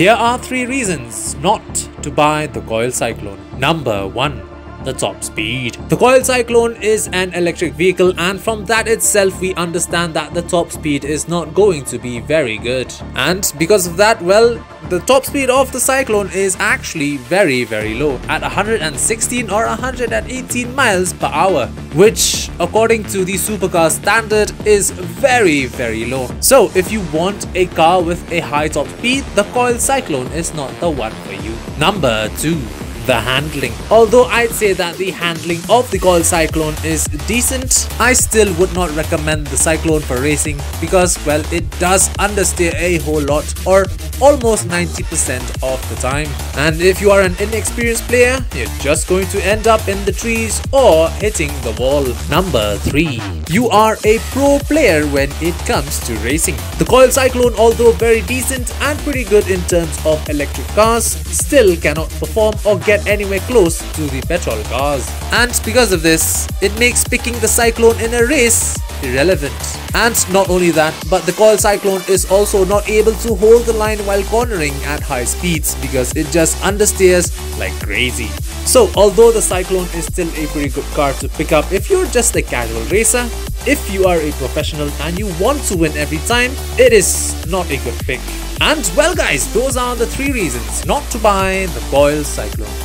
Here are three reasons not to buy the Coil Cyclone. Number 1 the top speed. The Coil Cyclone is an electric vehicle and from that itself we understand that the top speed is not going to be very good. And because of that, well, the top speed of the Cyclone is actually very very low at 116 or 118 miles per hour which according to the supercar standard is very very low. So if you want a car with a high top speed, the Coil Cyclone is not the one for you. Number 2 the handling. Although I'd say that the handling of the Coil Cyclone is decent, I still would not recommend the Cyclone for racing because well it does understeer a whole lot or almost 90% of the time. And if you are an inexperienced player, you're just going to end up in the trees or hitting the wall. Number 3. You are a pro player when it comes to racing. The Coil Cyclone although very decent and pretty good in terms of electric cars, still cannot perform or get anywhere close to the petrol cars. And because of this, it makes picking the Cyclone in a race irrelevant. And not only that, but the Coil Cyclone is also not able to hold the line while cornering at high speeds because it just understeers like crazy. So although the Cyclone is still a pretty good car to pick up if you're just a casual racer, if you are a professional and you want to win every time, it is not a good pick. And well guys, those are the three reasons not to buy the Coil Cyclone.